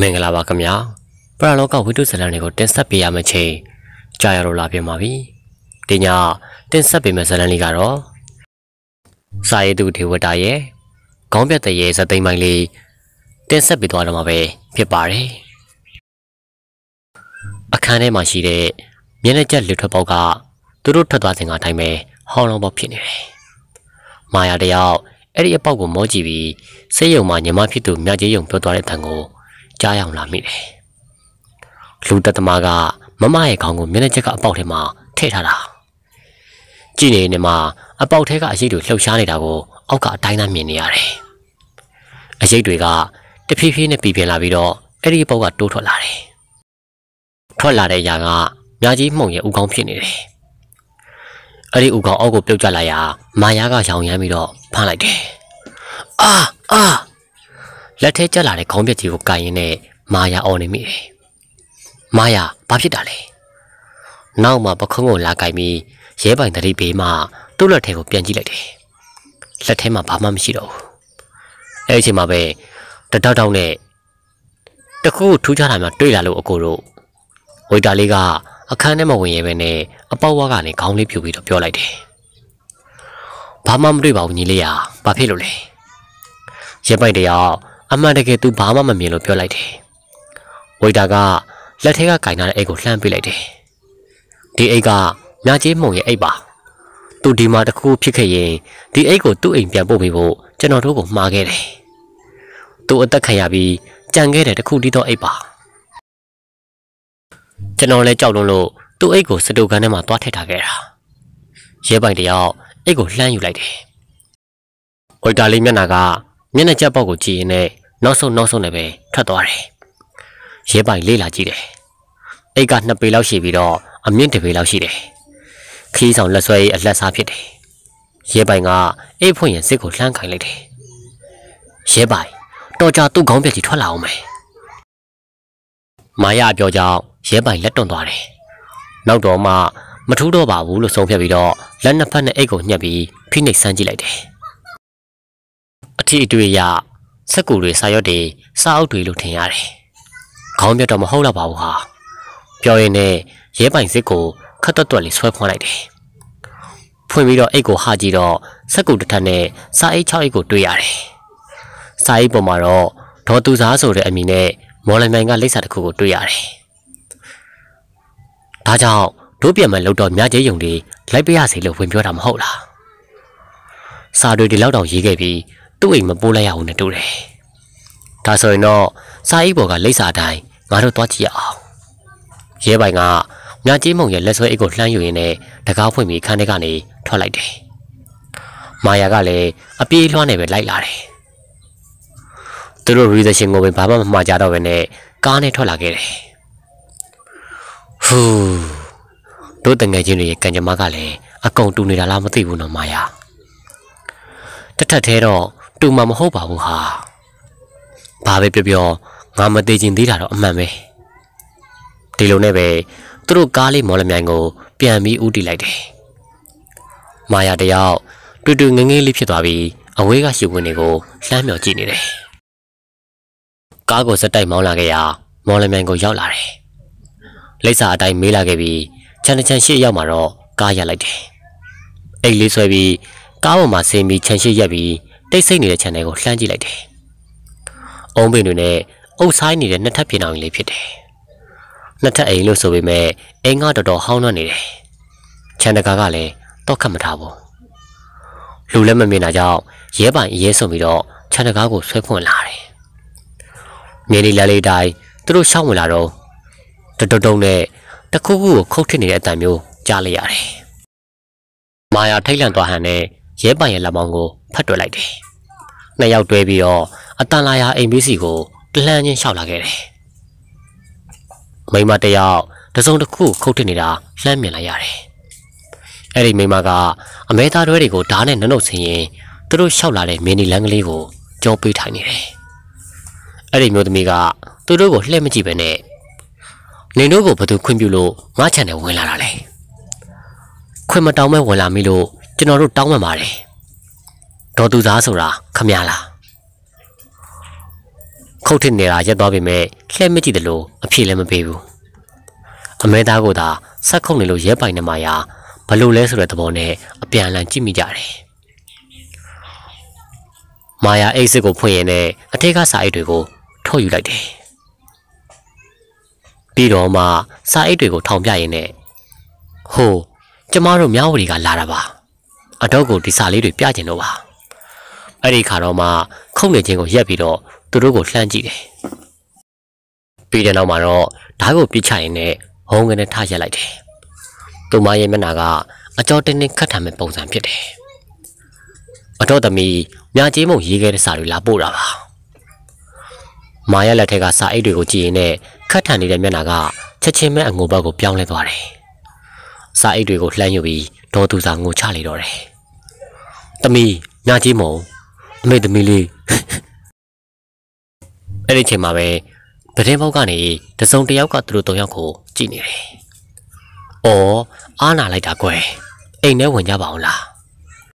မင်္ဂလာပါခင်ဗျာပရလောကဝိတုဇလန်တွေကိုတင်ဆက်ပေးရမယ့်ချိန်ကြာရတော့လာပြန်ပါပြီဒီညတင်ဆက်ပေးမယ့်ဇလန်လေးကတော့စာရေးသူဒေဝတာရဲ့ခေါင်းပြတ်တဲ့ရဲ့ဇသိမ်းပိုင်းလေးတင်ဆက်ပေးသွားတော့မှာပဲဖြစ်ပါတယ်အခန်းထဲမှာရှိတဲ့မျက်နှာကျက်လွတ်ထွက်ပေါက်ကသူတို့ထွက်သွားစဉ်ကအတိုင်းပဲဟောင်းလောင်းပေါက်ဖြစ်နေတယ်မာယာတယောက်အဲ့ဒီအပေါက်ကိုမောကြည့်ပြီးစိတ်ယုံမှညီမဖြစ်သူမြတ်ကြီးယုံပြောသွားတဲ့အတန်ကို ကြားရောက်လာမိတယ်။လူတက်သမားကမမရဲ့ခေါင်းကိုမျက်နှာချက်ကအပေါက်ထဲမှာထည့်ထားတာ။ကြည့်နေနေမှာအပေါက်ထဲကအရိပ်တွေလှုပ်ရှားနေတာကိုအောက်ကအတိုင်းသားမြင်နေရတယ်။အရိပ်တွေကတဖြည်းဖြည်းနဲ့ပြည်ပြင်းလာပြီးတော့အဲ့ဒီအပေါက်ကတိုးထွက်လာတယ်။ထွက်လာတဲ့အရာကမြာကြီးမှုံရဲ့ဥကောင်းဖြစ်နေတယ်။အဲ့ဒီဥကောင်းအောက်ကိုပြုတ်ကျလာရာမာယာကရောင်ရမ်းပြီးတော့ဖမ်းလိုက်တယ်။အာအာ လက်ထဲကျလာတဲ့ခေါင်းပြက်ကြီးကိုကိုင်ရင်းနဲ့မာယာအော်နေမိတယ်။မာယာဘာဖြစ်တာလဲ။နောက်မှပခုံးကိုလာကိုင်ပြီးရဲပိုင်တတိဘေးမှသူ့လက်ထဲကိုပြန်ကြည့်လိုက်တယ်။လက်ထဲမှာဘာမှမရှိတော့ဘူး။အဲ့ဒီအချိန်မှာပဲတတောက်တောက်နဲ့တခုထူးခြားတာမှတွေ့လာလို့အကိုတို့ဝိတာလေးကအခန်းထဲမှာဝင်ရဲပဲနဲ့အပေါက်ဝါကနေခေါင်းလေးဖြူပြီးတော့ပြောလိုက်တယ်။ဘာမှမတွေ့ပါဘူးညီလေးရာဘာဖြစ်လို့လဲ။ရဲပိုင်တယောက် အမှန်တကယ်သူဘာမှမမြင်လို့ပြောလိုက်တယ်။ဝိတာကလက်ထဲကကင်ထားတဲ့အိတ်ကိုလှမ်းပေးလိုက်တယ်။ဒီအိတ်ကမြကြီးမှုံရဲ့အိတ်ပါ။သူဒီမှာတခုဖြစ်ခဲ့ရင်ဒီအိတ်ကိုသူ့အိမ်ပြန်ပို့ပေးဖို့ကျွန်တော်တို့ကိုမှားခဲ့တယ်။သူအသက်ခံရပြီးကြံခဲ့တဲ့တခုတည်းသောအိတ်ပါ။ကျွန်တော်လည်းကြောက်လွန်းလို့သူ့အိတ်ကိုစတူကန်ထဲမှာသွားထည့်ထားခဲ့တာ။ရဲပိုင်တယောက်အိတ်ကိုလှမ်းယူလိုက်တယ်။ဝိတာလေးမျက်နှာက မျက်နှာကျက်ပေါက်ကိုကြည့်ရင်လည်းနောက်ဆုံးနောက်ဆုံးနဲ့ပဲထွက်သွားတယ်။ရဲပိုင်လေးလာကြည့်တယ်။အိတ်ကနှစ်ပေလောက်ရှိပြီးတော့အမြင့်တစ်ပေလောက်ရှိတယ်။ခီးဆောင်လက်ဆွဲရေးအလက်စားဖြစ်တယ်။ရဲပိုင်ကအိတ်ဖွင့်ရင်စစ်ကိုလှမ်းခိုင်းလိုက်တယ်။ရဲပိုင်တော်ကြသူ့ခေါင်းပြက်ကြီးထွက်လာအောင်မယ်။မာယာပြောကြောင်းရဲပိုင်လက်တွန့်သွားတယ်။နောက်တော့မှမထူးတော့ပါဘူးလို့ဆုံးဖြတ်ပြီးတော့လက်နှစ်ဖက်နဲ့အိတ်ကိုညှက်ပြီးဖိနှိပ်ဆန်းကြည့်လိုက်တယ်။ အထီအတွေ့ရစက်ကူတွေစာရွက်တွေစာအုပ်တွေလို့ထင်ရတယ်။ခေါင်းပြတ်တော့မဟုတ်တော့ပါဘူးဟာ။ပြောရင်နဲ့ရဲပိုင်စစ်ကိုခတ်တွတ်တွတ်လေးဆွဲဖွင့်လိုက်တယ်။ဖွင့်ပြီးတော့အိတ်ကိုဟာကြည့်တော့စက်ကူတစ်ထပ်နဲ့စာအိတ်6အိတ်ကိုတွေ့ရတယ်။စာအိတ်ပေါ်မှာတော့ဒေါ်သူစားဆိုတဲ့အမည်နဲ့မော်လမြိုင်ကလိပ်စာတစ်ခုကိုတွေ့ရတယ်။ဒါကြောင့်တို့ပြန်မလို့တော့မြကျေးယုံတွေလိုက်ပြရစီလို့ဝင်ပြောတာမဟုတ်လား။စာတွေဒီလောက်တောင်ရေးခဲ့ပြီး သူ့အိမ်မပိုးလိုက်ရဘူးနဲ့တူတယ်။ဒါဆိုရင်တော့စာအိတ်ပေါ်ကလိပ်စာတိုင်းငါတို့သွားကြည့်ရအောင်။ရဲပိုင်ကမြကြီးမုံရဲ့လက်ဆွဲအိတ်ကိုလှမ်းယူရင်းနဲ့တကားဖွင့်ပြီးခန်းထဲကနေထွက်လိုက်တယ်။မာယာကလည်းအပြေးလွှမ်းနေပဲလိုက်လာတယ်။သူတို့ရီဇရှင်ကိုပဲဘာမှမမှားကြတော့ဘဲနဲ့ကားနဲ့ထွက်လာခဲ့တယ်။ဟူးတို့တငယ်ချင်းတွေရဲ့ကံကြမ္မာကလည်းအကုန်တူနေတာလားမသိဘူးနော်မာယာ။တထက်သေးတော့ တူမှာမဟုတ်ပါဘူးဟာဘာပဲပြောပြောငါမသေးချင်သေးတာတော့အမှန်ပဲဒီလိုနဲ့ပဲသူတို့ကားလေးမော်လမြိုင်ကို ပြန်ပြီးဥတီလိုက်တယ်မာယာတယောက်တူတူငငယ်လေးဖြစ်သွားပြီးအဝေးကရှုပ်ဝင်တွေကိုလှမ်းမြော်ကြည့်နေတယ်ကားကိုစက်တိုက်မောင်းလာခဲ့ရာမော်လမြိုင်ကိုရောက်လာတယ်လိပ်စာအတိုင်းမေးလာခဲ့ပြီးချန်တချန်ရှေ့ရောက်မှာတော့ကားရလိုက်တယ်အိတ်လေးဆွဲပြီးကားပေါ်မှာဆင်းပြီးခြံရှိရက်ပြီး တိတ်ဆိတ်နေတဲ့ခြံထဲကိုလှမ်းကြည့်လိုက်တယ်။အုံးပင်တွေနဲ့အုပ်ဆိုင်နေတဲ့နှစ်ထပ်ပြင်အောင်လေးဖြစ်တယ်။နှစ်ထပ်အိမ်လို့ဆိုပေမဲ့အိမ်ကတော်တော်ဟောင်းနှံ့နေတယ်။ခြံတကားကလည်းတော့ခတ်မထားဘူး။လူလည်းမမြင်တာကြောင့်ရဲပိုင်ရဲဆုံပြီးတော့ခြံတကားကိုဆွဲဖွင့်လာတယ်။မြေလေးလာလေးတိုင်းသူတို့ရှောင်းဝင်လာတော့တတုံတုံနဲ့တခုခုကိုခုတ်ထစ်နေတဲ့အတန်မျိုးကြားလိုက်ရတယ်။မာယာထိတ်လန့်သွားဟန်နဲ့ရဲပိုင်ရဲ့လက်မောင်းကိုဖတ်တွယ်လိုက်တယ်။ နှစ်ယောက်တွဲပြီးတော့အတန်လာရာအိမ်ဘေးစီကိုတလှမ်းချင်းရှောက်လာခဲ့တယ်။မိမတယောက်တစုံတစ်ခုခုတ်ထစ်နေတာလှမ်းမြင်လိုက်ရတယ်။အဲ့ဒီမိမကအမဲသားတွဲတွေကိုဓားနဲ့နှုတ်ဆင်းရင်သူတို့ရှောက်လာတဲ့မင်းနီလန်းကလေးကိုကြောပေးထိုင်နေတယ်။အဲ့ဒီမျိုးသမီးကသူတို့ကိုလှည့်မကြည့်ပဲနဲ့နင်တို့ကိုဘယ်သူခွင့်ပြုလို့ငါချန်တယ်ဝင်လာတာလဲ။ခွင့်မတောင်းမဲ့ဝင်လာမိလို့ကျွန်တော်တို့တောင်းပန်ပါတယ် ဒေါ်သူသားဆိုတာခမရလားခုတ်ထစ်နေတာရက်သွားပေမဲ့လှဲမကြည့်တယ်လို့အဖြေလည်းမပေးဘူးအမဲသားကသာဆက်ခုတ်နေလို့ရဲပိုင်နေမှာရာဘလို့လဲဆိုတဲ့သဘောနဲ့အပြန်အလှန်ကြည့်မိကြတယ်မာယာအိတ်စစ်ကိုဖွင့်ရင်လည်းအထက်ကစာအိတ်တွေကိုထုတ်ယူလိုက်တယ်ပြီးတော့မှစာအိတ်တွေကိုထောင်ပြရင်းနဲ့ဟိုကျမတို့မြောက်ဝတီကလာတာပါအတော့ကိုဒီစာလေးတွေပြကျင်တော့ပါ အဲ့ဒီခါတော့မှခုံနေခြင်းကိုရက်ပြီးတော့သူတို့ကိုလှမ်းကြည့်တယ်ပြီးတဲ့နောက်မှာတော့ဓာတ်ကိုပြစ်ချရင်နဲ့ဟုံးကနေထရက်လိုက်တယ်သူမရဲ့မျက်နှာကအကြောတင်းတင်းခတ်ထမ်းမဲ့ပုံစံဖြစ်တယ်အတော့သမီးမြာကြီးမုံရေးခဲ့တဲ့စာတွေလာပို့တာပါမာရလက်ထက်ကစာအိတ်တွေကိုကြည့်ရင်နဲ့ခတ်ထန်နေတဲ့မျက်နှာကချက်ချင်းမဲ့အငိုဘက်ကိုပြောင်းလဲသွားတယ်စာအိတ်တွေကိုလှမ်းယူပြီးဒေါ်သူစာငိုချလေတော့တယ်။တမီညကြီးမုံ အမေတမီလေးအဲ့ဒီချိန်မှာပဲသတင်းပေါက်ကနေတစုံတယောက်ကသူတို့၃ယောက်ကိုကြည့်နေတယ်။အော်အားနာလိုက်တာကွယ်အိမ်ထဲဝင်ကြပါအောင်လား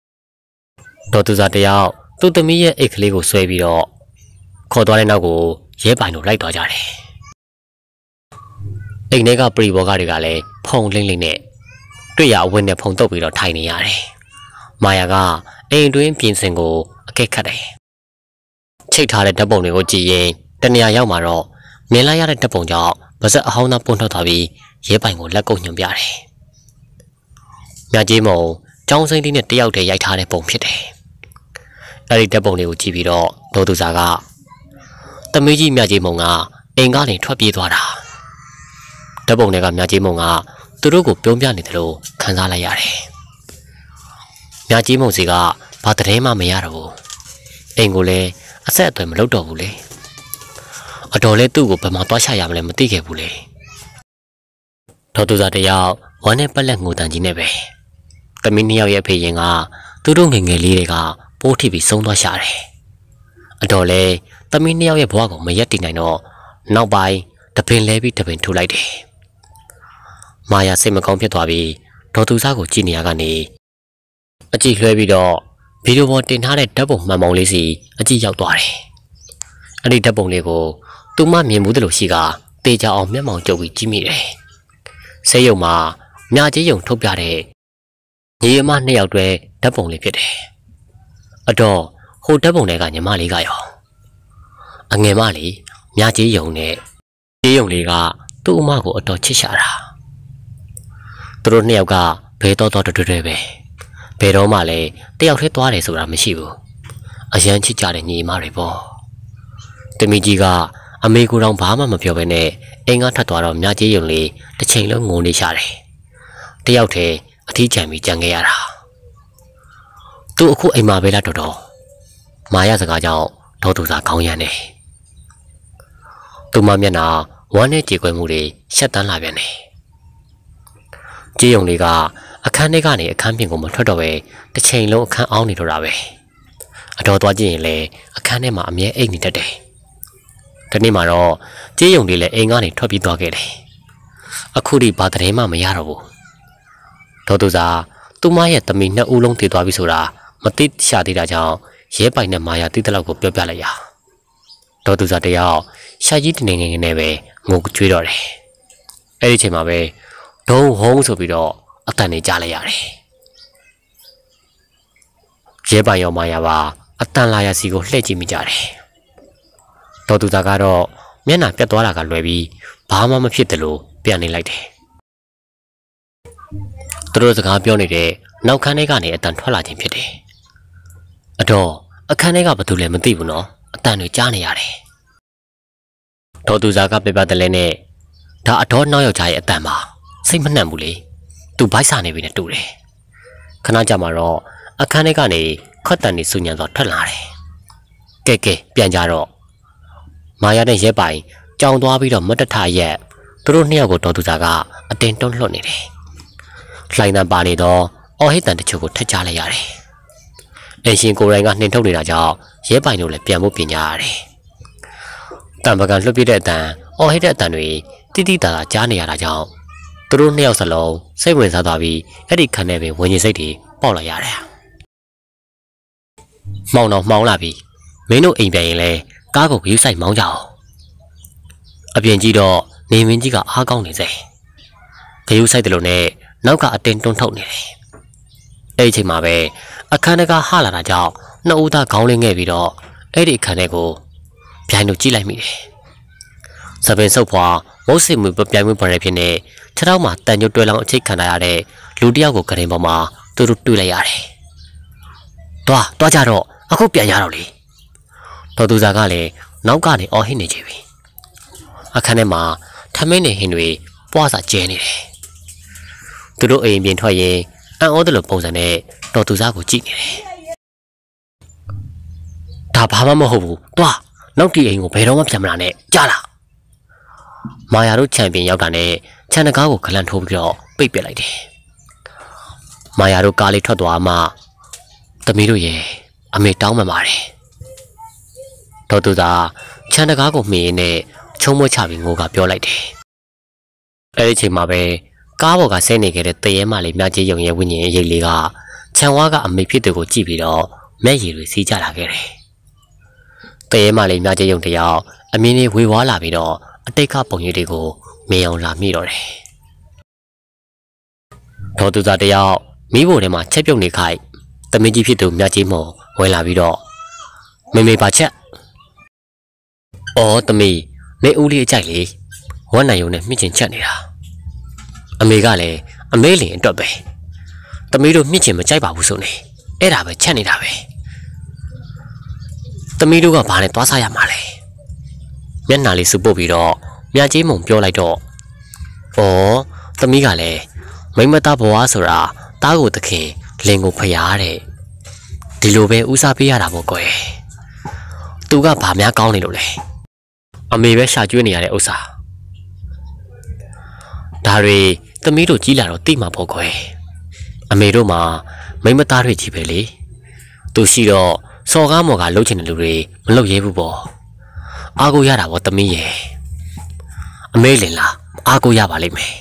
။ဒေါ်သူစာတယောက်သူ့သမီးရဲ့အိတ်ကလေးကိုဆွဲပြီးတော့ခေါ်သွားတဲ့နောက်ကိုရဲပိုင်တို့လိုက်သွားကြတယ်။အိမ်ထဲကပရိဘောဂတွေကလည်းဖုံလိမ့်လိမ့်နဲ့တွေ့ရအဝတ်နဲ့ဖုံတုပ်ပြီးတော့ထိုင်နေရတယ်။မာယာက အိမ်တွင်းပြင်စင်ကိုအကဲခတ်တယ်။ချိတ်ထားတဲ့ဓာတ်ပုံတွေကိုကြည့်ရင်တနေရာရောက်မှာတော့မြင်လိုက်ရတဲ့ဓာတ်ပုံကြောင့်ဗစက်အဟောင်းသားပွန့်ထွက်သွားပြီးရဲပိုင်ကိုလက်ကုပ်ညွှန်ပြတယ်။မြကြီးမုံចောင်းစိမ့်လေးနဲ့တယောက်တည်းရိုက်ထားတဲ့ပုံဖြစ်တယ်။အဲ့ဒီဓာတ်ပုံတွေကိုကြည့်ပြီးတော့ဒေါ်သူစာကတမီးကြီးမြကြီးမုံကအိမ်ကနေထွက်ပြေးသွားတာ။ဓာတ်ပုံတွေကမြကြီးမုံကသူတို့ကိုပြုံးပြနေတယ်လို့ခံစားလိုက်ရတယ်။ မြကြီးမုံစီကဘာတည်းမှမရတော့ဘူး။အိမ်ကိုလည်းအဆက်အသွယ်မလုပ်တော့ဘူးလေ။အတော်လဲသူ့ကိုဘယ်မှာသွားချရမလဲမသိခဲ့ဘူးလေ။ဒေါ်သူစားတယောက်ဝမ်းနဲ့ပက်လက်ငိုတန်ကြီးနဲ့ပဲ။တမီးနှစ်ယောက်ရဲ့ဖေရင်ကသူတို့ငငယ်လေးတွေကပိုးထိပြီးဆုံးသွားရှာတယ်။အတော်လဲတမီးနှစ်ယောက်ရဲ့ဘဝကိုမရက်တည်နိုင်တော့နောက်ပိုင်းတပင်လဲပြီးတပင်ထိုးလိုက်တယ်။မာယာစိတ်မကောင်းဖြစ်သွားပြီးဒေါ်သူစားကိုကြည့်နေရကနေ အကြည့်လွှဲပြီးတော့ဗီဒီယိုပေါ်တင်ထားတဲ့ဓာတ်ပုံမှန်ပုံလေးစီအကြည့်ရောက်သွားတယ်။အဲ့ဒီဓာတ်ပုံလေးကိုသူမမြင်မှုတလို့ရှိကတေချာအောင်မျက်မှောင်ကျုပ်ပြီးကြည့်မိတယ်။ဆေးရုံမှာမြကြီးယုံထုတ်ပြတဲ့ညီအမနှစ်ယောက်တည်းဓာတ်ပုံလေးဖြစ်တယ်။အတော့ဟိုဓာတ်ပုံတွေကညီမလေးကရောအငယ်မလေးမြကြီးယုံနဲ့ကြီးယုံလေးကသူ့အမကိုအတော်ချစ်ရှာတာ။သူတို့နှစ်ယောက်ကဘဲတော့တော့တွေ့တွေ့ပဲ ဘယ်တော့မှလည်းတယောက်တည်းသွားတယ်ဆိုတာမရှိဘူးအရန်ချစ်ကြတဲ့ညီမတွေပေါ့တမီကြီးကအမေကိုတောင်ဘာမှမပြောဘဲနဲ့အိမ်ကထွက်သွားတော့မြကြီးရုံလေးတစ်ချိန်လုံးငိုနေရှာတယ်တယောက်တည်းအထီးချံပြီးကြံခဲ့ရတာသူအခုအိမ်မှာပဲလားတော်တော်မာရစကားကြောင့်ဒေါသူသာခေါင်းရမ်းနေသူမမျက်နှာဝမ်းနဲ့ကြေကွဲမှုတွေရှက်တန်းလာပြန်တယ်ကြေးရုံလေးက အခန်းထဲကနေအခန်းပြင်ကိုမထွက်တော့ပဲတစ်ချိန်လုံးအခန်းအောင်းနေတော့တာပဲအတော်သွားကြည့်ရင်လည်းအခန်းထဲမှာအမြဲအိတ်နေတတ်တယ်ဒီနေ့မှာတော့ကြေးရုံလေးလည်းအိမ်ကနေထွက်ပြေးသွားခဲ့တယ်အခုဒီဘာတည်းမှမရတော့ဘူးဒေါ်သူစာသူမရဲ့တမီနှစ်ဦးလုံးတည်သွားပြီဆိုတာမသိရှာသေးတာကြောင့်ရဲပိုင်နဲ့မာယာတိတလောက်ကိုပြောပြလိုက်ရဒေါ်သူစာတယောက်ရှာကြီးတနေငယ်ငယ်နဲ့ပဲငိုကြွေးတော့တယ်အဲ့ဒီချိန်မှာပဲဒုံဟုံးဆိုပြီးတော့ အတန်နေကြလိုက်ရတယ်ရဲပိုင်ရောမာယာပါအတန်လာရစီကိုလှည့်ကြည့်မိကြတယ်ဒေါ်သူသားကတော့မျက်နှာပြတ်သွားတာကလွယ်ပြီးဘာမှမဖြစ်တယ်လို့ပြန်နေလိုက်တယ်သူတို့စကားပြောနေတဲ့နောက်ခန်းထဲကနေအတန်ထွက်လာခြင်းဖြစ်တယ်အတော့အခန်းထဲကဘာလို့လဲမသိဘူးနော်အတန်တွေကြားနေရတယ်ဒေါ်သူသားကပြပြတလဲနဲ့ဒါအတော်နောက်ယောက်ျားရဲ့အတန်ပါစိတ်မနှံ့ဘူးလေ သူဘိုက်စာနေပြီနဲ့တူတယ်ခဏကြာမှာတော့အခန်းထဲကနေခွက်တန်နေဆူညံသွားထွက်လာတယ်ကဲကဲပြန်ကြတော့မာယာနဲ့ရဲပိုင်ကြောင်သွားပြီးတော့မတ်တထရက်သူတို့နှစ်ယောက်ကိုတော်သူသားကအတင်တွန်းလှုပ်နေတယ်လှိုင်တန်ပါနေတော့အော်ဟစ်တန်တချို့ကိုထက်ချလိုက်ရတယ်အရှင်ကိုရိုင်းကနှင်ထုတ်နေတာကြောင့်ရဲပိုင်တို့လည်းပြန်ဖို့ပြင်ကြရတယ်တံပကံလွှတ်ပြတဲ့အတန်အော်ဟစ်တဲ့အတန်တွေတိတိတာတာကြားနေရတာကြောင့် သူတို့နှစ်ယောက်စလုံးစိတ်ဝင်စားသွားပြီးအဲ့ဒီခန်းထဲပင်ဝิญဉ်စိတ်တွေပေါက်လာရတယ်။မှောင်တော့မှောင်လာပြီ။မင်းတို့အိမ်ပြန်ရင်လဲကားကိုဂရုစိုက်မောင်းကြအောင်အပြင်ကြီးတော့နေမင်းကြီးကအားကောင်းနေစေဂရုစိုက်တယ်လို့နဲ့နောက်ကအတင်းတွန်းထုတ်နေတယ်အဲ့ဒီအချိန်မှာပဲအခန်းတကာဟလာတာကြောင့်နှစ်ဦးသားခေါင်းလင်းခဲ့ပြီးတော့အဲ့ဒီအခန်းထဲကိုပြိုင်လို့ကြည့်လိုက်မိတယ်။စပင်ဆုပ်ဖွာမုတ်စိမှုပြပြိုင်မှုပေါ်ရဖြစ်နေ ခြေထောက်မှာတန်ညွတ်တွဲလောင်းအချိတ်ခံရတဲ့လူတစ်ယောက်ကိုကရင်ပေါ်မှာသူတို့တွေ့လိုက်ရတယ်။တွားတွားကြတော့အခုပြန်ရတော့လေ။တော်သူစားကလည်းနောက်ကနေအော်ဟစ်နေကြပြီ။အခန်းထဲမှာထမင်းနေဟင်းတွေပွားစာကျဲနေတယ်။သူတို့အိမ်ပြင်ထွက်ရင်အံ့ဩတယ်လို့ပုံစံနဲ့တော်သူစားကိုကြည့်နေတယ်။ဒါဘာမှမဟုတ်ဘူး။တွားနောက်တီအိမ်ကိုဘယ်တော့မှပြန်မလာနဲ့ကြားလား။မာယာတို့ချန်ပီယံရောက်တာနဲ့ ခြံတကားကိုဂလန်ထိုးပြီးတော့ပိတ်ပစ်လိုက်တယ်။မာယာတို့ကားလေးထွက်သွားမှသမီးတို့ရဲ့အမေတောင်းမှန်ပါတယ်။တော်သူသာခြံတကားကိုမှီရင်းနဲ့ချုံမွေးချပြီးငိုကပြောလိုက်တယ်။အဲဒီအချိန်မှာပဲကားပေါ်ကဆင်းနေခဲ့တဲ့တရေမလေးမြကြီးယုံရဲ့ဝိညာဉ်ရိပ်လေးကခြံဝါကအမေဖြစ်သူကိုကြည့်ပြီးတော့မျက်ရည်တွေစီးကြလာခဲ့တယ်။တရေမလေးမြကြီးယုံတယောက်အမင်းလေးဝေဝါးလာပြီးတော့အတိတ်ကပုံရိပ်တွေကို မြင်အောင်လာမိတော့တယ်။ဒေါ်သူသားတယောက်မိဖို့ထဲမှာချက်ပြုတ်နေခိုက်တမင်ကြီးဖြစ်သူမြကြီးမော်ဝင်လာပြီးတော့မေမေပါချက်။အော်တမီးနေဦးလေးအကြိုက်လေဝမ်းနိုင်ုံနဲ့မြင့်ချင်ချက်နေတာ။အမေကလည်းအမေလင်အတွက်ပဲ။တမီးတို့မြင့်ချင်မကြိုက်ပါဘူးဆိုနေ။အဲ့ဒါပဲချက်နေတာပဲ။တမီးတို့ကဘာနဲ့သွားစားရမှာလဲ။မျက်နှာလေးစပုတ်ပြီးတော့ မြကြီးမုံပြောလိုက်တော့။ဩသမီးကလည်းမိမသားဘွားဆိုတာတားကိုသခင်လင်ကိုဖျားတဲ့။ဒီလိုပဲဦးစားပေးရတာပေါ့ကွယ်။သူကဘာများကောင်းနေလို့လဲ။အမေပဲရှာကျွေးနေရတဲ့ဥစ္စာ။ဒါတွေသမီးတို့ကြီးလာတော့တိမှာပေါ့ကွယ်။အမေတို့မှာမိမသားတွေကြီးပဲလေ။သူရှိတော့စော်ကားမော်ကလှုပ်ချင်တဲ့လူတွေမလှုပ်ရဲဘူးပေါ့။အားကိုရတာပေါ့သမီးရဲ့။ အမေလင်လားအားကိုရပါလိမ့်မယ်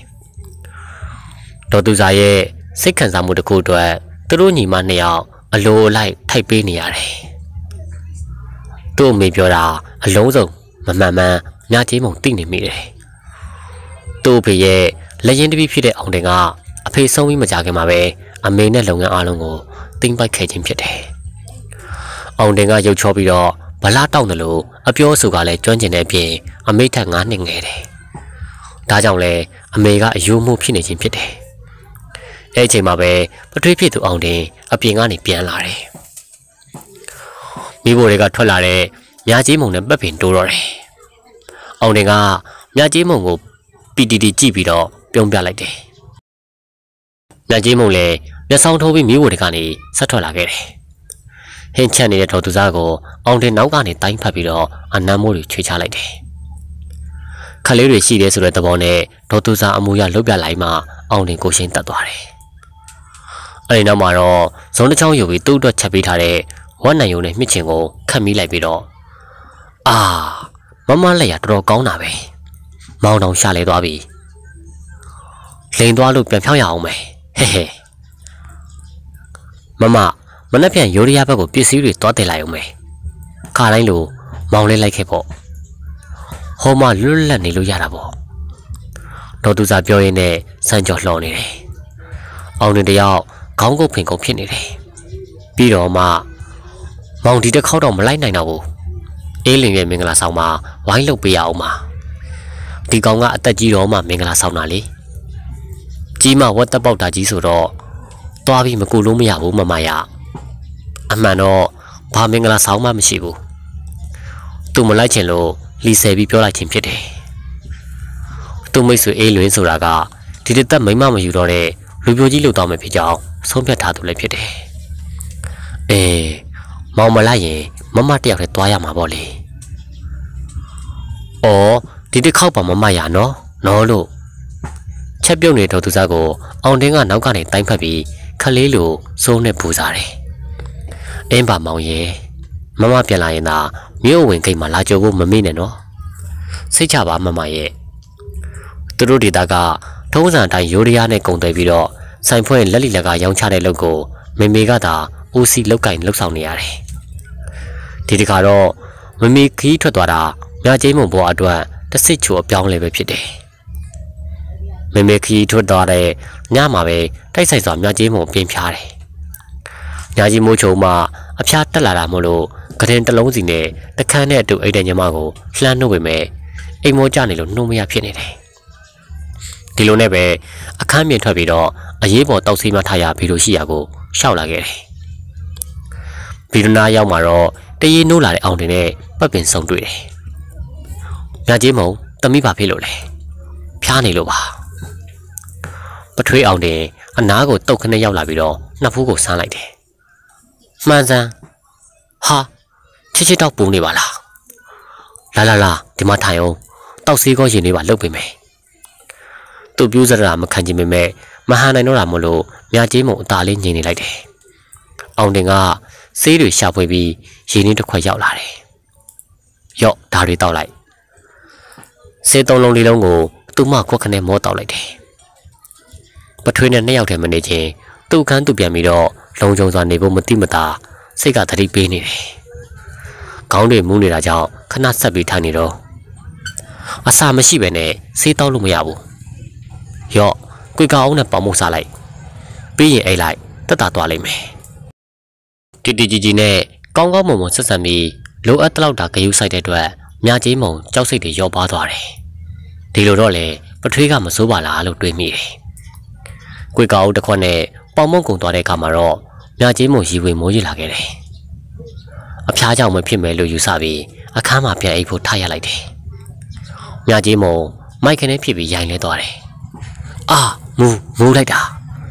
ဒေါ်သူစာရဲ့စိတ်ခံစားမှုတစ်ခုအတွက်သူတို့ညီမနှစ်ယောက်အလိုအလိုက်ထိုက်ပေးနေရတယ်သူ့အမေပြောတာအလုံးစုံမမှန်မှန်ညချင်းမုံသိနေမိတယ်သူ့အဖေရဲ့လက်ရင်တပည့်ဖြစ်တဲ့အောင်တင်ကအဖေဆုံးပြီးမကြခင်မှာပဲအမေနဲ့လုပ်ငန်းအားလုံးကိုတင်ပိုက်ခဲ့ခြင်းဖြစ်တယ်အောင်တင်ကရုပ်ချောပြီးတော့ဗလာတောက်တယ်လို့အပြောအဆိုကလည်းကျွမ်းကျင်တဲ့အပြင်အမိထက်၅နှစ်ငယ်တယ် ဒါကြောင့်လဲအမေကအယိုးမှုဖြစ်နေခြင်းဖြစ်တယ်။အဲ့ဒီအချိန်မှာပဲပထွေးဖြစ်သူအောင်တင်အပြင်ကနေပြန်လာတယ်။မိဘတွေကထွက်လာတဲ့မြာကြီးမုံနဲ့ပတ်ပင်တိုးတော့တယ်။အောင်တင်ကမြာကြီးမုံကိုပီတီတီကြည့်ပြီးတော့ပြုံးပြလိုက်တယ်။မြာကြီးမုံလည်းမျက်စောင်းထိုးပြီးမိဘတွေကနေဆက်ထွက်လာခဲ့တယ်။ဟင်းချက်နေတဲ့တော်သူစားကိုအောင်တင်နောက်ကနေတိုင်းဖတ်ပြီးတော့အနမ်းမိုးတွေချွေချလိုက်တယ်။ ခလေးတွေရှိတယ်ဆိုတဲ့သဘောနဲ့ဒေါ်သူစာအမူအရလုတ်ပြလိုက်မှအောင်တင်ကိုရှင်းတက်သွားတယ်။အဲဒီနောက်မှာတော့ဇုံတစ်ချောင်းယူပြီးသူ့အတွက်ချက်ပေးထားတဲ့ဝက်နိုင်ယုံနဲ့မြင့်ချင်ကိုခတ်မိလိုက်ပြီးတော့အာမမလက်ရတော်တော်ကောင်းတာပဲ။မောင်းတောင်ရှာလဲသွားပြီ။လိန်သွားလို့ပြန်ဖြောင်းရအောင်မယ်။ဟဲ့ဟဲ့မမမနှက်ပြန်ရိုးရရဘက်ကိုပစ္စည်းတွေသွားတင်လိုက်အောင်မယ်။ခါတိုင်းလိုမောင်းလဲလိုက်ခဲ့ပေါ့။ ဟောမလွတ်လပ်နေလို့ရတာပေါ့ဒေါ်သူစာပြောရင်းနဲ့စံကြော်လှော်နေတယ်အောင်နေတယောက်ခေါင်းကုတ်ဖင်ကုတ်ဖြစ်နေတယ်ပြီးတော့မှမောင်ဒီတစ်ခေါက်တော့မလိုက်နိုင်တော့ဘူးအေးလင်ရဲ့မင်္ဂလာဆောင်မှာဝိုင်းလုပ်ပေးရအောင်ပါဒီကောင်ကအသက်ကြီးတော့မှမင်္ဂလာဆောင်တာလေကြီးမဝတ်တက်ပေါက်တာကြီးဆိုတော့သွားပြီးမကူလို့မရဘူးမမရအမှန်တော့ဘာမင်္ဂလာဆောင်မှမရှိဘူးသူမလိုက်ချင်လို့ လီဆယ်ပြီးပြောလိုက်ခြင်းဖြစ်တယ်။သူ့မိတ်ဆွေအေးလွင်ဆိုတာကဒီတစ်သက်မိမမယူတော့တဲ့လူပြိုကြီးလို့တောင်းမယ်ဖြစ်ကြောင်းဆုံးဖြတ်ထားသူလည်းဖြစ်တယ်။အေးမောင်မလိုက်ရင်မမတယောက်တည်းသွားရမှာပေါ့လေ။အော်ဒီတစ်ခေါက်ပါမမရနော်။နော်လို့ချက်ပြုတ်နေတော့သူစားကိုအောင်တင်းကနောက်ကနေတိုင်းဖက်ပြီးခလေးလိုစိုးနဲ့ပူစားတယ်။အင်းပါမောင်ရဲ့ မမပြန်လာရင်သာမြို့ဝင်ခိတ်မှာလာကြဖို့မမေ့နဲ့နော်စိတ်ချပါမမရဲ့သူတို့ဒေတာကထုံးစံအတိုင်းရိုးရရားနဲ့ကုံတယ်ပြီးတော့ဆိုင်ဖွဲ့လက်လီလက်ကရောင်းချတဲ့လုပ်ကိုမေမေကသာဦးစီလောက်ကင်လှုပ်ဆောင်နေရတယ်ဒီတခါတော့မမေခီးထွက်သွားတာမြကျင်းမုံဘောအတွက်တစ်စစ်ချိုအပြောင်းလဲပဲဖြစ်တယ်မမေခီးထွက်သွားတဲ့ညမှာပဲတိုက်ဆိုင်စွာမြကျင်းမုံပြင်ဖြားတယ်ညာကြီးမိုးချုံမှအဖျားတက်လာတာမို့လို့ ကရင်တလုံးစီနဲ့တခန်းနဲ့အတူအိတ်တဲ့ညီမကိုလှမ်းနှုတ်ပေမဲ့အိမ်မောကြနေလို့နှုတ်မရဖြစ်နေတယ်ဒီလိုနဲ့ပဲအခန်းပြင်ထွက်ပြီးတော့အရေးပေါ်တောက်စီးမထားရဘီလိုရှိရကိုရှောက်လာခဲ့တယ်ဘီဒနာရောက်မှာတော့တရေနိုးလာတဲ့အောင်တင်နဲ့ပတ်ပင်ဆုံတွေ့တယ်ညကြီးမုံတမိပါဖြစ်လို့လေဖျားနေလို့ပါပထွေးအောင်တင်အနားကိုတုတ်ခနဲ့ရောက်လာပြီးတော့နှစ်ဖူးကိုဆန်းလိုက်တယ်မှန်စမ်းဟာ ချစ်ချစ်တော့ပူနေပါလားလာလာလာဒီမှာထိုင်အောင်တောက်စီးကောရင်လေးပါလှုပ်ပေးမယ်သူပြူးစရာမခံချင်ပေမဲ့မဟာနိုင်တော့တာမလို့မြကြီးမုံအသာလေးငြိမ်နေလိုက်တယ်အောင်တင်ကဆေးတွေရှာဖွေပြီးရေနည်းတစ်ခွက်ရောက်လာတယ်ရော့ဒါတွေတောက်လိုက်ဆေးသုံးလုံးလေးလုံးကိုသူ့မခွက်ခနဲ့မောတောက်လိုက်တယ်ပထွေးနဲ့နှစ်ယောက်တည်းမနေချင်းသူ့ခန်းသူပြန်ပြီးတော့လုံခြုံစွာနေဖို့မတိမတာစိတ်ကသတိပေးနေတယ်။ ခေါင်းတွေမူးနေတာကြောင့်ခဏဆက်ပြီးထိုင်နေတော့အစာမရှိပဲနဲ့ဆေးတောက်လို့မရဘူး။ရော့ကွေကအောင်နဲ့ပေါင်မုတ်စားလိုက်။ပြီးရင်အိတ်လိုက်တက်တာသွားလိမ့်မယ်။တီတီကြီးကြီးနဲ့ကောင်းကောင်းမွန်မွန်ဆက်ဆံပြီးလိုအပ်တဲ့လောက်တာဂယုဆိုင်တဲ့အတွက်မြကြီးမုံကြောက်စိတ်တွေရောပါသွားတယ်။ဒီလိုတော့လေပထွေးကမစိုးပါလားလို့တွေးမိတယ်။ကွေကအောင်တစ်ခွက်နဲ့ပေါင်မုံကုံသွားတဲ့အခါမှာတော့မြကြီးမုံရီဝေမိုးရလာခဲ့တယ်။ အဖျားကြောင့်မဖြစ်မယ်လို့ယူဆပြီးအခန်းမှာပြန်အိပ်ဖို့ထားရလိုက်တယ်။မြကြီးမုံမိုက်ခနဲ့ဖြစ်ပြီးရိုင်လဲသွားတယ်။အာမူမူလိုက်တာ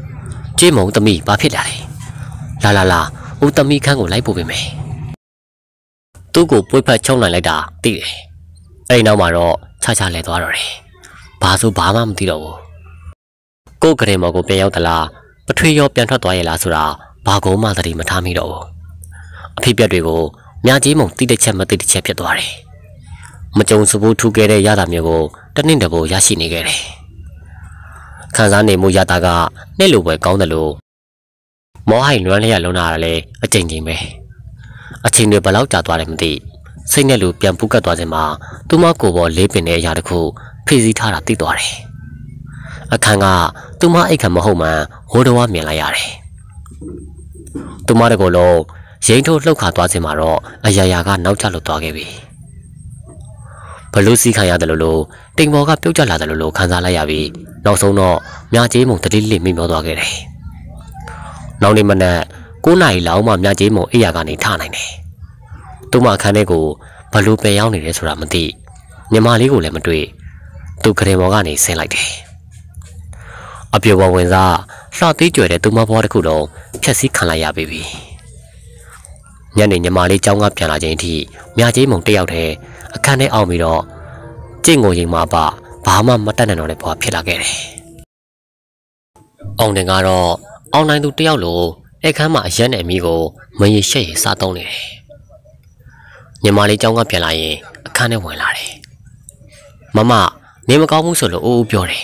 ။ကြေးမုံသမီးဘာဖြစ်လာလဲ။လာလာလာဦးသမီးခန်းကိုလိုက်ပို့ပေးမယ်။သူ့ကိုပွေးဖက်ချုံနိုင်လိုက်တာသိတယ်။အဲ့နောက်မှာတော့ခြားခြားလဲသွားတော့တယ်။ဘာဆိုဘာမှမသိတော့ဘူး။ကို့ကရင်မော်ကိုပြန်ရောက်သလားပထွေရောပြန်ထွက်သွားရလားဆိုတာဘာကုန်းမှသတိမထားမိတော့ဘူး အဖြစ်ပြက်တွေကိုမြကြီးမုံတိတစ်ချက်မတိတစ်ချက်ဖြစ်သွားတယ်မကြုံစဘူးထူခဲ့တဲ့ရတာမျိုးကိုတနင့်တဘူရရှိနေခဲ့တယ်ခံစားနေမှုရတာကနဲ့လိုပဲကောင်းတယ်လို့မောဟိုင်လွမ်းလျက်လုံးလာတာလေအကြိမ်ကြိမ်ပဲအချိန်တွေဘလောက်ကြာသွားတယ်မသိစိတ်နဲ့လူပြန်ပူးကတ်သွားခြင်းမှာသူမကိုယ်ပေါ်လေးပင်တဲ့အရာတစ်ခုဖိစီးထားတာသိသွားတယ်အခန်းကသူမအိတ်ခံမဟုတ်မှဟိုးတော်မြင်လိုက်ရတယ်သူမတကောလုံး ရိန်ထိုးလှုပ်ခါသွားခြင်းမှာတော့အရာရာကနောက်ကျလွတ်သွားခဲ့ပြီဘလူးစီးခံရတယ်လို့လို့တိမ်ပေါ်ကပြုတ်ကျလာတယ်လို့လို့ခံစားလိုက်ရပြီးနောက်ဆုံးတော့မြကြေးမုံတတိလိမိမျောသွားခဲ့တယ်နောက်နေ့မနက်9နာရီလောက်မှမြကြေးမုံအိယာကနေထနိုင်တယ်သူမအခန်းထဲကိုဘလူးပင်ရောက်နေတယ်ဆိုတာမသိညီမလေးကိုလည်းမတွေ့သူခရင်ပေါ်ကနေဆင်းလိုက်တယ်အပြိုပေါ်ဝင်စားလှသေးကြွယ်တဲ့သူမဘွားတစ်ခုလုံးဖြက်စီးခံလိုက်ရပြီပြီ ညနေညီမလေးကျောင်းကပြန်လာချိန်အထိမြကြီးမုံတယောက်တည်းအခန်းထဲအောင်ပြီးတော့ကျင့်ကိုရင်မှာပါဘာမှမတတ်နိုင်တော့တဲ့ဘွားဖြစ်လာခဲ့တယ်အောင်တင်ကတော့အောင်နိုင်သူတယောက်လိုအခန်းမှာအရက်နဲ့အမိကိုမရေရှက်ရေစားသုံးနေတယ်ညီမလေးကျောင်းကပြန်လာရင်အခန်းထဲဝင်လာတယ်မမနေမကောင်းဘူးဆိုလို့အိုးအိုးပြောတယ်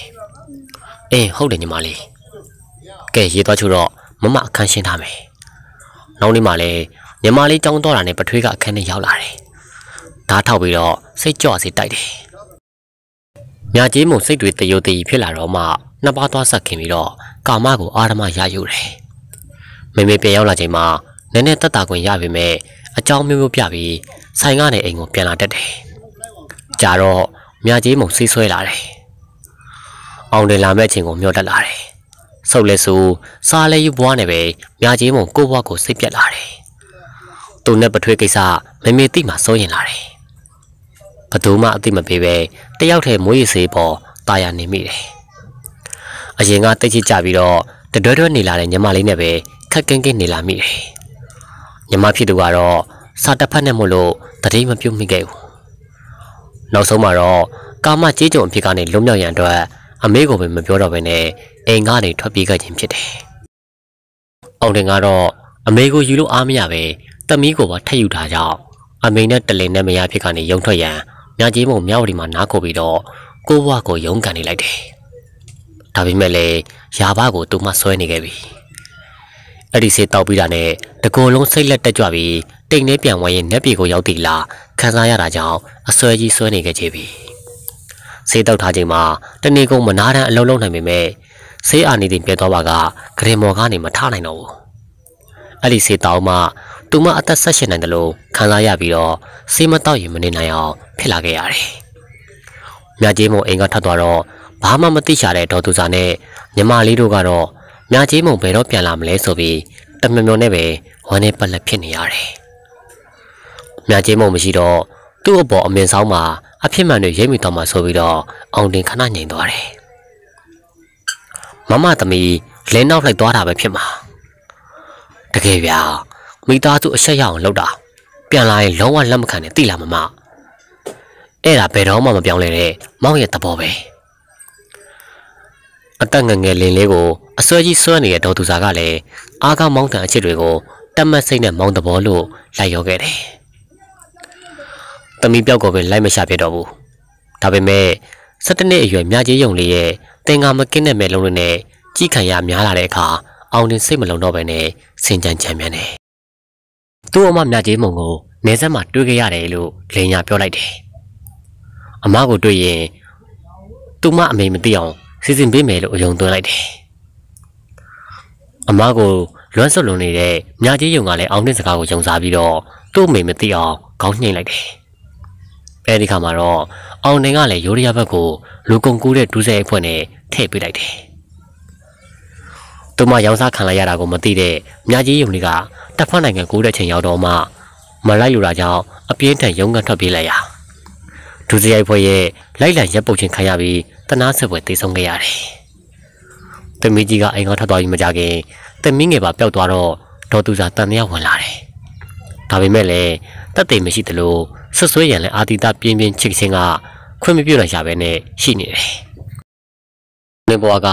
အင်းဟုတ်တယ်ညီမလေးကဲရေးသွားချို့တော့မမအခန်းရှင်းထားမယ်နောက်နေ့မှလည်း ညီမလေးကြောင်းတော့တာနဲ့ပထွေးကအခန်းထဲရောက်လာတယ်ဓားထောက်ပြီးတော့စိတ်ကြော့စီတိုက်တယ်မြကြီးမုံစိတ်တွေတယုတ်တည်ဖြစ်လာတော့မှနှစ်ပါးသွားဆက်ခင်ပြီးတော့ကာမကိုအာရမရယူတယ်မေမေပြန်ရောက်လာချိန်မှာနည်းနည်းတက်တာခွင့်ရပေမဲ့အကြောင်းမျိုးမျိုးပြပြီးဆိုင်ကနေအိမ်ကိုပြန်လာတတ်တယ်ကြာတော့မြကြီးမုံဆေးဆွဲလာတယ်အောင်တယ်လာမဲ့အချိန်ကိုမျှော်တက်လာတယ်။ဆုပ်လဲဆိုစားလဲယူဘွားနဲ့ပဲမြကြီးမုံကိုဘွားကိုစိတ်ပြက်လာတယ်။ သူနဲ့ပထွေးကိစ္စမမေတိမှစိုးရင်လာတယ်။ဘသူမှအသိမပေးပဲတယောက်တည်းမွေးရစေပေါ်တာယာနေမိတယ်။အရင်ကတိတ်ချကြပြီးတော့တတွဲတွဲနေလာတဲ့ညီမလေးနဲ့ပဲခက်ကင်းကင်းနေလာမိတယ်။ညီမဖြစ်သူကတော့စာတစ်ဖက်နဲ့မို့လို့တတိမပြုတ်မိခဲ့ဘူး။နောက်ဆုံးမှာတော့ကာမကြေးကြုံအဖြစ်ကနေလွတ်မြောက်ရန်အတွက်အမေကိုပဲမပြောတော့ဘဲနဲ့အိမ်ကနေထွက်ပြေးခဲ့ခြင်းဖြစ်တယ်။အောင်တင်ကတော့အမေကိုယူလို့အားမရပဲ တမီးကိုပါထပ်ယူထားကြောင်းအမေနဲ့တလင်နဲ့မရဖြစ်ကနေရုံထွက်ရန်မြကြီးမုံမြောက်ဒီမှာနားခိုပြီးတော့ကိုဘွားကိုရုံကန်နေလိုက်တယ်။ဒါပေမဲ့လည်းယာဘကိုသူမှဆွဲနေခဲ့ပြီ။အဲ့ဒီဆေးတောက်ပြီးတာနဲ့တကိုယ်လုံးစိတ်လက်တက်ကြွပြီးတိမ်နေပြန်ဝင်ရင်နှက်ပြေကိုရောက်တည်လာခံစားရတာကြောင့်အစွဲကြီးစွဲနေခဲ့ကြပြီဆေးတောက်ထားချိန်မှာတနေ့ကုန်မနာတမ်းအလုံးလုံးနိုင်ပေမဲ့ဆေးအာနေတင်ပြတ်သွားပါကဂရင်မော်ကနေမထနိုင်တော့ဘူးအဲ့ဒီဆေးတောက်မှ သူမအသက်ဆက်ရှင်နိုင်တယ်လို့ခံစားရပြီးတော့ဆေးမတောက်ရင်မနေနိုင်အောင်ဖြစ်လာခဲ့ရတယ်မြကြီးမုံအိမ်ကထပ်သွားတော့ဘာမှမသိချတဲ့ဒေါ်သူစာနဲ့ညီမလေးတို့ကတော့မြကြီးမုံဘယ်တော့ပြန်လာမလဲဆိုပြီးတမမျောနဲ့ပဲဝမ်းနဲ့ပက်လက်ဖြစ်နေရတယ်မြကြီးမုံမရှိတော့သူ့အပေါ်အမင်ဆောင်မှာအဖြစ်မှန်တွေရိပ်မိတော့မှဆိုပြီးတော့အောင်တင်ခဏငြိမ်သွားတယ်မမသမီးလင်းနောက်လိုက်သွားတာပဲဖြစ်မှာတကယ်ဗျာ မိသားစုအဆက်ရအောင်လုပ်တာပြန်လာရင်လုံးဝလက်မခံနဲ့တိလာမမအဲ့ဒါဘယ်တော့မှမပြောင်းလဲတဲ့မောင်ရဲ့သဘောပဲအသက်ငယ်ငယ်လင်းလေးကိုအစွဲကြီးစွဲနေတဲ့ဒေါ်သူစာကလည်းအားကောင်းမောင်းတန်အချစ်တွေကိုတတ်မှတ်စိတ်နဲ့မောင်းသဘောလို့လိုက်ရောခဲ့တယ်။တမီပြောက်ကိုပဲလိုက်မရှာပြတော့ဘူး။ဒါပေမဲ့၁၇နှစ်အရွယ်မြကြီးယုံလေးရဲ့တင်ငါမကင်းတဲ့မဲလုံးတွေနဲ့ကြီးခံရများလာတဲ့အခါအောင်တင်စိတ်မလုံတော့ဘဲနဲ့စင်ကြံချမ်းမြန်တယ်။ သူ့အမမြကြီးမုံကိုနေဆက်မှာတွေ့ခဲ့ရတယ်လို့လင်ညာပြောလိုက်တယ်။အမကိုတွေ့ရင်သူမအမေမသိအောင်စီစဉ်ပေးမယ်လို့အယုံသွင်းလိုက်တယ်။အမကိုလွမ်းဆွလွန်နေတဲ့မြကြီးယုံကလည်းအောင်တဲ့စကားကိုယုံစားပြီးတော့သူ့အမေမသိအောင်ခေါင်းညှိလိုက်တယ်။အဲဒီခါမှာတော့အောင်တင်ကလည်းရိုးရရဘက်ကိုလူကုန်ကူးတဲ့ဒူးဆဲအဖွဲ့နဲ့ထည့်ပေးလိုက်တယ်။ သူမရောင်းစားခံလိုက်ရတာကိုမသိတဲ့မြကြီးယုံတွေကတပ်ဖက်နိုင်ငံကူးတဲ့ချိန်ရောက်တော့မှမလိုက်လူတာကြောင့်အပြင်းထန်ရုံးကန်ထွက်ပြေးလိုက်ရဒုစရိုက်ဖွဲ့ရဲ့လိုက်လံရက်ပုတ်ချင်းခံရပြီးတနာဆက်ပွဲတေဆုံးခဲ့ရတယ်။တမီးကြီးကအိမ်ကထွက်သွားပြီးမကြခင်တမီးငယ်ပါပျောက်သွားတော့ဒေါ်သူစာတန်တရားဝင်လာတယ်။ဒါပေမဲ့လည်းတက်သိမရှိသလိုဆွဆွဲရန်လည်းအာတိတပြင်းပြင်းချစ်ချင်းကခွင့်မပြုနိုင်ရပဲနဲ့ရှိနေတယ်။နေဘွားက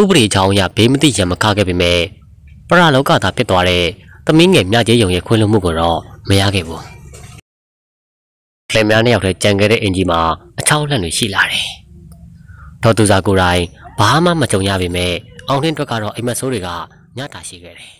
ဥပဒေချောင်းရဘေးမသိရန်မခခဲ့ပေမဲ့ပရလောကသာဖြစ်သွားတဲ့သမီးငယ်မြကျေးယုံရဲ့ခွင့်လွှတ်မှုကိုတော့မရခဲ့ဘူး။လင်မယားနှစ်ယောက်တည်းကြံခဲ့တဲ့အင်ဂျီမှာအချောက်လက်တွေရှိလာတယ်။ဒေါ်သူစာကိုယ်တိုင်ဘာမှမကြုံရပေမဲ့အောင်နှင်းအတွက်ကတော့အိမ်မက်ဆိုးတွေကညတာရှိခဲ့တယ်